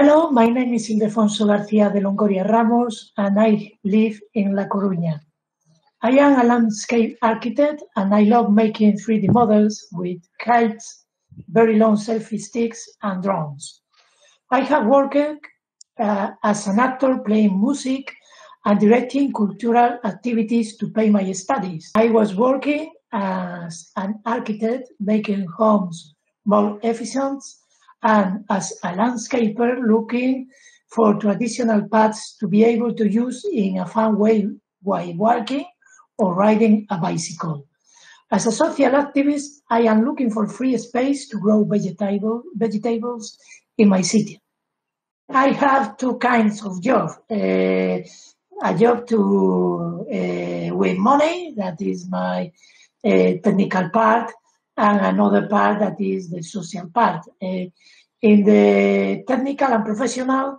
Hello, my name is Ildefonso Garcia de Longoria Ramos and I live in La Coruña. I am a landscape architect and I love making 3D models with kites, very long selfie sticks and drones. I have worked uh, as an actor playing music and directing cultural activities to pay my studies. I was working as an architect making homes more efficient and as a landscaper looking for traditional paths to be able to use in a fun way while walking or riding a bicycle. As a social activist, I am looking for free space to grow vegetable, vegetables in my city. I have two kinds of job. Uh, a job to uh, money, that is my uh, technical part, and another part that is the social part. Uh, in the technical and professional,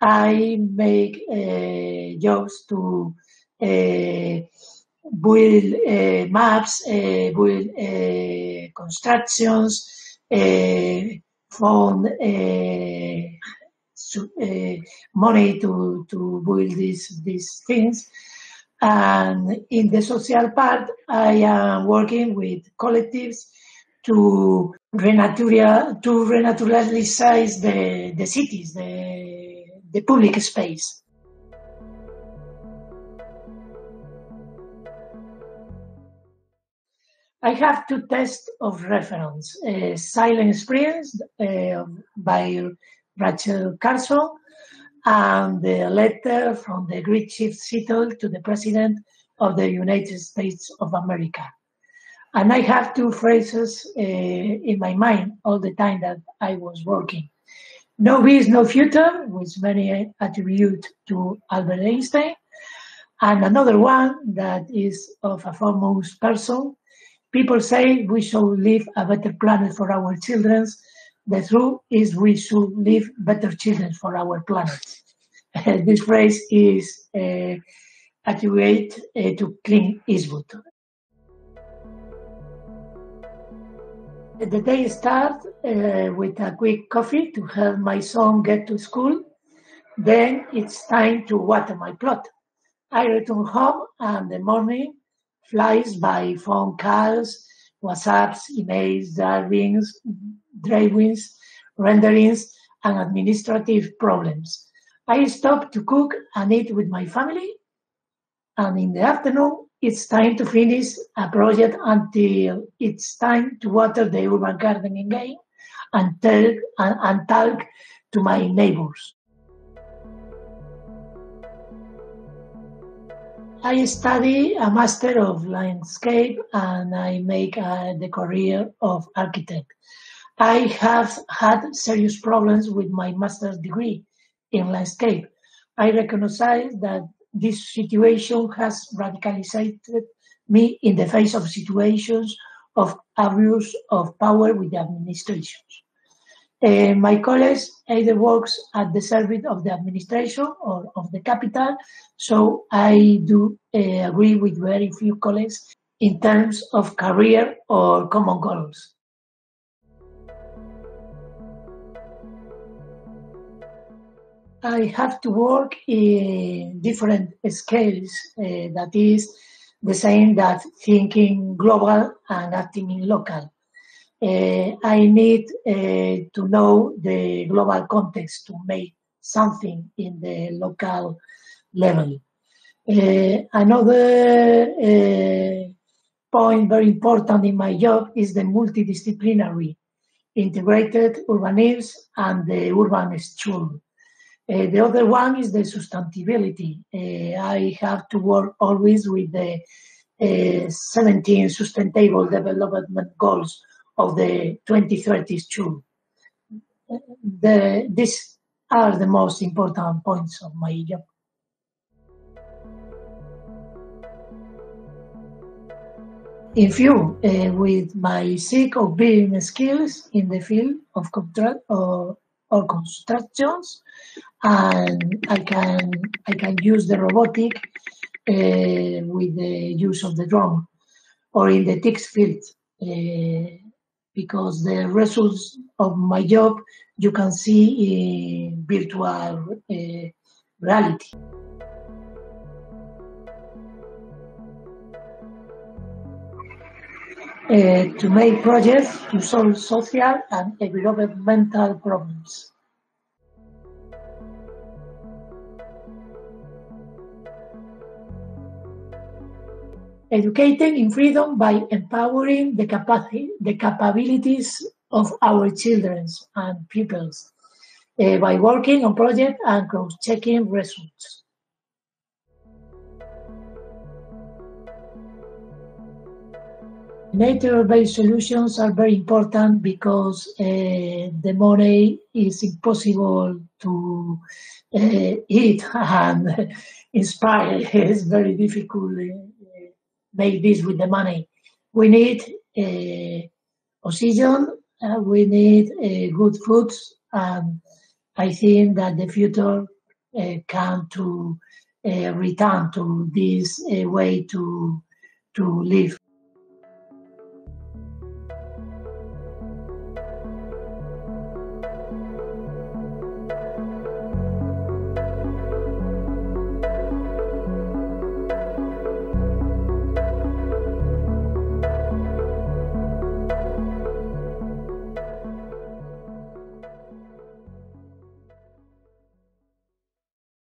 I make uh, jobs to uh, build maps, build constructions, fund money to, to build these, these things. And in the social part, I am working with collectives to renatural to renaturalize the, the cities, the, the public space. I have two tests of reference, uh, Silent Experience uh, by Rachel Carson and the letter from the Great Chief Seattle to the President of the United States of America. And I have two phrases uh, in my mind all the time that I was working. No biz, no future, which many attribute to Albert Einstein. And another one that is of a foremost person. People say we should leave a better planet for our children. The truth is we should leave better children for our planet. this phrase is uh, attributed uh, to Clint Eastwood. The day starts uh, with a quick coffee to help my son get to school. Then it's time to water my plot. I return home and the morning flies by phone calls, WhatsApps, emails, drawings, drawings, renderings, and administrative problems. I stop to cook and eat with my family. And in the afternoon, it's time to finish a project until it's time to water the urban garden again and, tell, and, and talk to my neighbors. I study a master of landscape and I make uh, the career of architect. I have had serious problems with my master's degree in landscape. I recognize that this situation has radicalized me in the face of situations of abuse of power with the administrations. Uh, my college either works at the service of the administration or of the capital, so I do uh, agree with very few colleagues in terms of career or common goals. I have to work in different scales. Uh, that is the same that thinking global and acting in local. Uh, I need uh, to know the global context to make something in the local level. Uh, another uh, point very important in my job is the multidisciplinary integrated urbanism and the urban school. Uh, the other one is the sustainability. Uh, I have to work always with the uh, 17 sustainable development goals of the 2030s too. The, these are the most important points of my job. In few, uh, with my seek of being skills in the field of contract or, or constructions, and I can I can use the robotic uh, with the use of the drone or in the text field uh, because the results of my job you can see in virtual uh, reality. To make projects to solve social and environmental problems. Educating in freedom by empowering the capacity, the capabilities of our children and pupils uh, by working on projects and cross-checking results. Nature-based solutions are very important because uh, the money is impossible to uh, eat and inspire. It's very difficult uh, make this with the money. We need uh, oxygen, we need uh, good foods, and I think that the future uh, can to return to this way to to live.